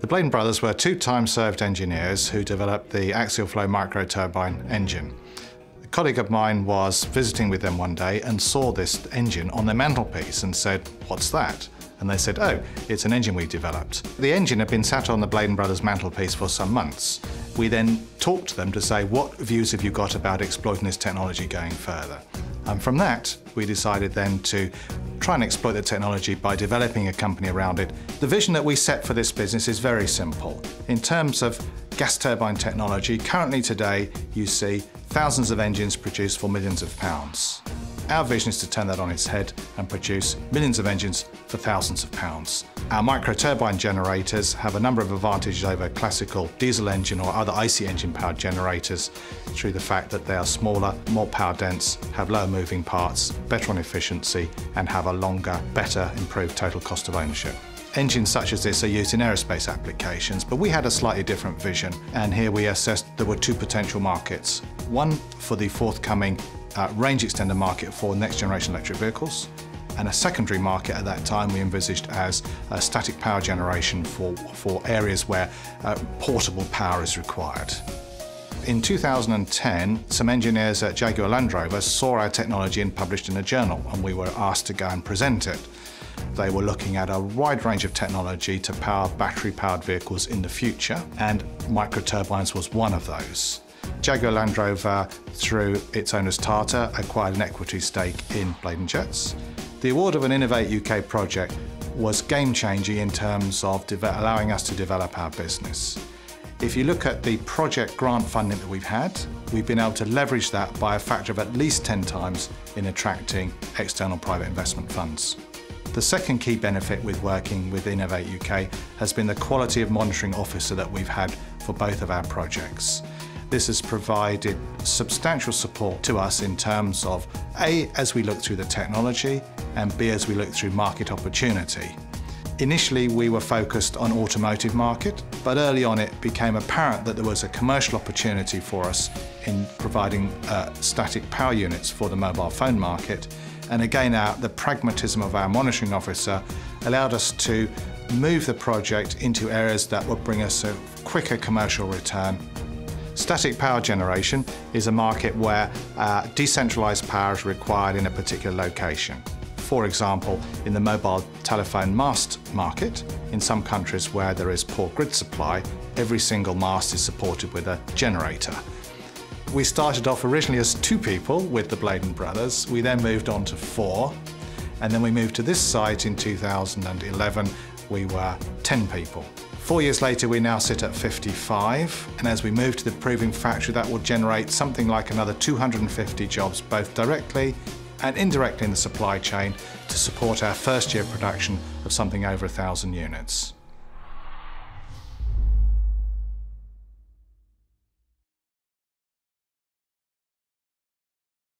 The Bladon brothers were two time-served engineers who developed the axial flow microturbine engine. A colleague of mine was visiting with them one day and saw this engine on their mantelpiece and said, what's that? And they said, oh, it's an engine we've developed. The engine had been sat on the Bladon brothers mantelpiece for some months. We then talked to them to say, what views have you got about exploiting this technology going further? And from that, we decided then to try and exploit the technology by developing a company around it. The vision that we set for this business is very simple. In terms of gas turbine technology, currently today you see thousands of engines produced for millions of pounds. Our vision is to turn that on its head and produce millions of engines for thousands of pounds. Our microturbine generators have a number of advantages over classical diesel engine or other IC engine powered generators through the fact that they are smaller, more power dense, have lower moving parts, better on efficiency and have a longer, better, improved total cost of ownership. Engines such as this are used in aerospace applications, but we had a slightly different vision, and here we assessed there were two potential markets. One for the forthcoming uh, range extender market for next generation electric vehicles, and a secondary market at that time we envisaged as static power generation for, for areas where uh, portable power is required. In 2010, some engineers at Jaguar Land Rover saw our technology and published in a journal, and we were asked to go and present it. They were looking at a wide range of technology to power battery-powered vehicles in the future, and microturbines was one of those. Jaguar Land Rover, through its owners Tata, acquired an equity stake in Bladon Jets. The award of an Innovate UK project was game-changing in terms of allowing us to develop our business. If you look at the project grant funding that we've had, we've been able to leverage that by a factor of at least 10 times in attracting external private investment funds. The second key benefit with working with Innovate UK has been the quality of monitoring officer that we've had for both of our projects. This has provided substantial support to us in terms of A, as we look through the technology, and B, as we look through market opportunity. Initially, we were focused on automotive market, but early on it became apparent that there was a commercial opportunity for us in providing uh, static power units for the mobile phone market. And again, our, the pragmatism of our monitoring officer allowed us to move the project into areas that would bring us a quicker commercial return Static power generation is a market where uh, decentralised power is required in a particular location. For example, in the mobile telephone mast market, in some countries where there is poor grid supply, every single mast is supported with a generator. We started off originally as two people with the Bladon brothers. We then moved on to four. And then we moved to this site in 2011. We were 10 people. Four years later, we now sit at 55, and as we move to the proving factory, that will generate something like another 250 jobs, both directly and indirectly in the supply chain, to support our first year production of something over 1,000 units.